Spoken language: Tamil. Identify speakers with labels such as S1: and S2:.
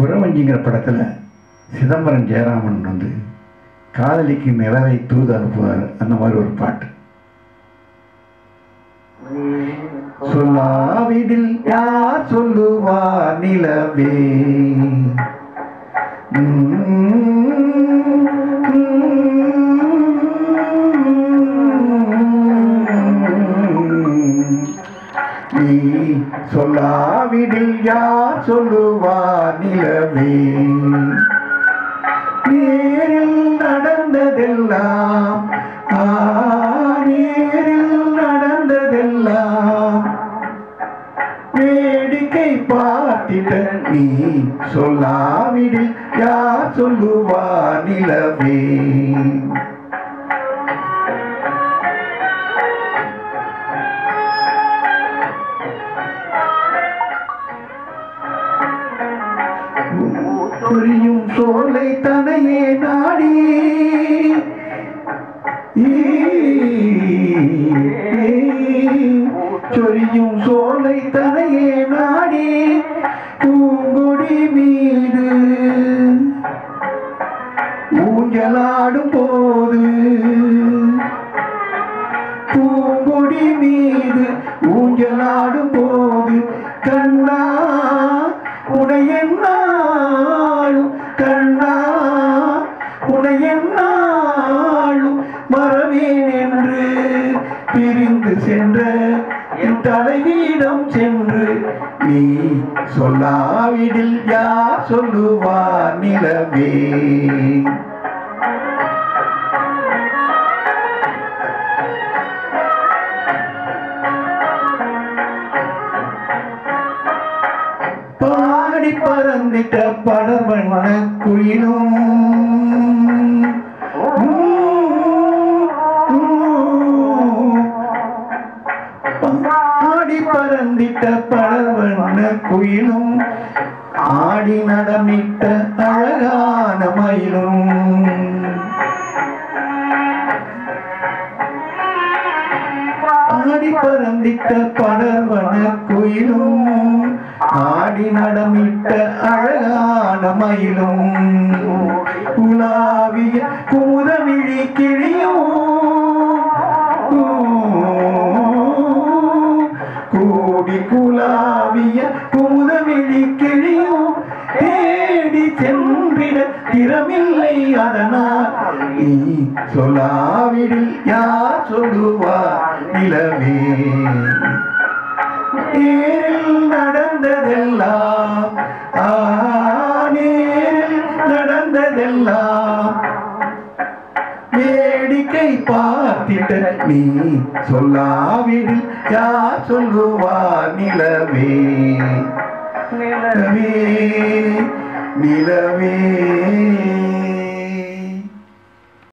S1: குறவஞ்சிங்கிற படத்தில் சிதம்பரம் ஜெயராமன் வந்து காதலிக்கு நிலவை தூது அனுப்புவார் அந்த மாதிரி ஒரு பாட்டு. சொல்லாவிடில் யார் சொல்லுவார் நிலவே? நீ சொல்லாவிடில் யார் சொல்லுவார் நிலவே நேரில் நடந்ததெல்லாம் நேரில் நடந்ததெல்லாம். வேடிக்கை பார்த்திட நீ சொல்லாவிடில் யார் சொல்லுவார் நிலவே புரியும் சோலை தனையே நாடி. சொரியும் சோலை தனையே நாடி. பூங்கொடி மீது ஊஞ்சலாடும் போது பூங்கொடி மீது ஊஞ்சலாடும் போது கண் உனையன்னாளும் மறவேன் என்று பிரிந்து சென்ற என் தலைவீடம் சென்று நீ சொல்லாவிடில் யார் சொல்லுவார் நிலவே? பாடி பறந்திட்ட படவண்ண குயிலும் பறந்திட்ட பழவண்ண குயிலும் ஆடி நடமிட்ட அழகான மயிலும். ஆடி பறந்திட்ட படர்வன குயிலும் ஆடி நடமிட்ட அழகான மயிலும். உலாவிய குமுதமிழி கிளியும் குலாவிய குமுதவிழி கிளியும் தேடி சென்றிட திறமில்லை அதனால். நீ சொல்லாவிடில் யார் சொல்லுவார் நிலவே. நேரில் நடந்ததெல்லாம் ஆ, நேரில் நடந்ததெல்லாம் வேடிக்கை பார்த்திட்ட நீ சொல்லாவிடில் யார் சொல்லுவார் நிலவே. நிலவே நிலவே.